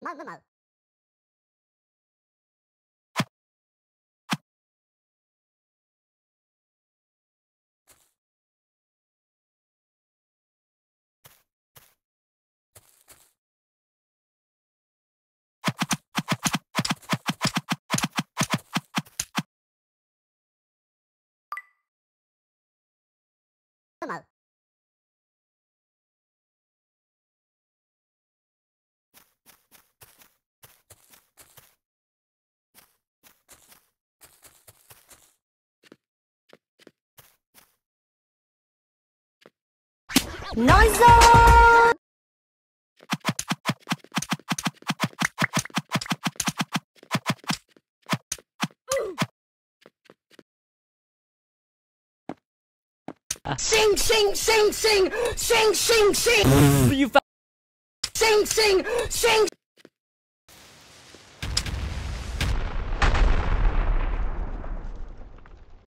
Mo, mo, mo. Mo, Noise! Sing, sing, sing, sing, sing, sing, sing, You sing, sing, sing.